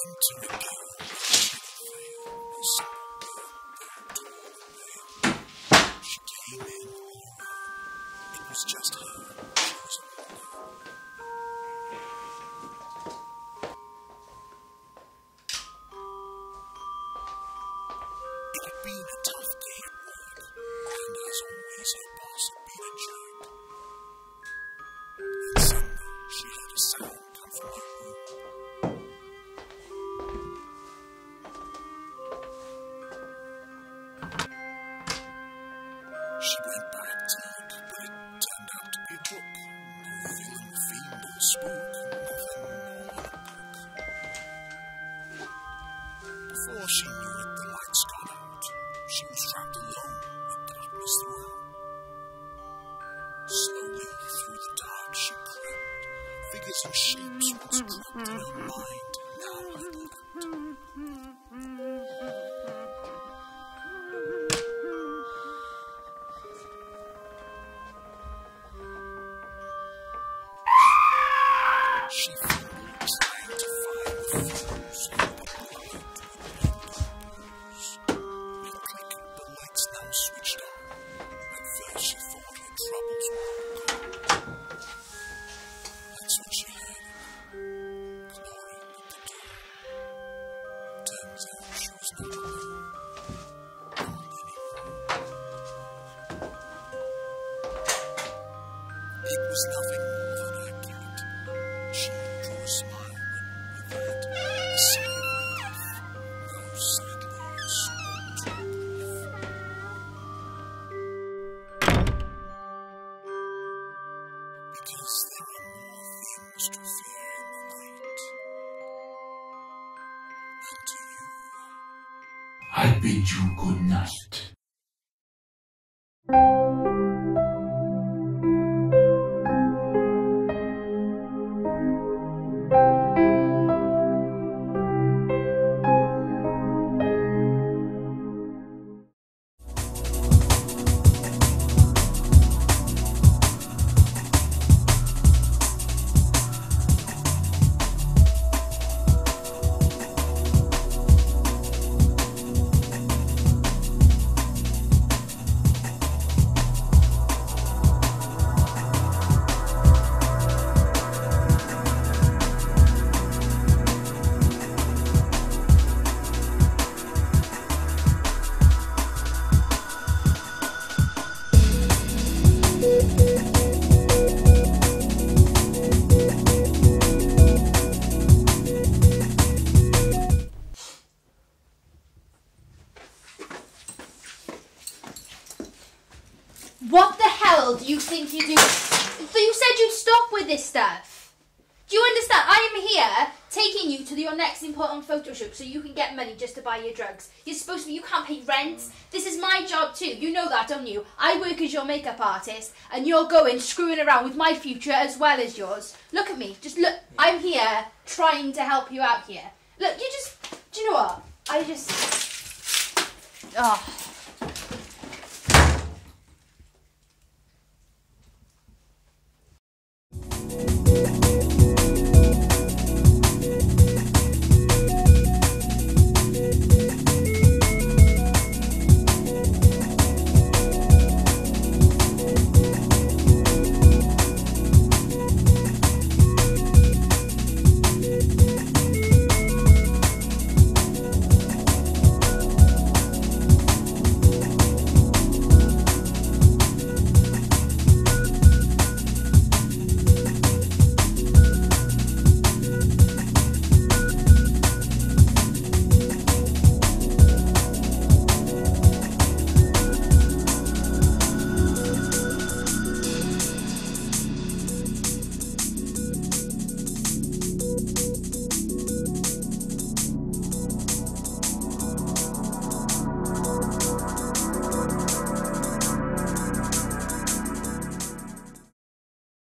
She came in. It was just her. Before she knew it, the lights got out. She was trapped alone I bid you What the hell do you think you do? So you said you'd stop with this stuff. Do you understand? I am here taking you to your next important photo shoot so you can get money just to buy your drugs. You're supposed to be, you can't pay rent. This is my job too. You know that, don't you? I work as your makeup artist and you're going screwing around with my future as well as yours. Look at me. Just look. I'm here trying to help you out here. Look, you just, do you know what? I just, oh.